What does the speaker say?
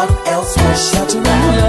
what else was shut sheltering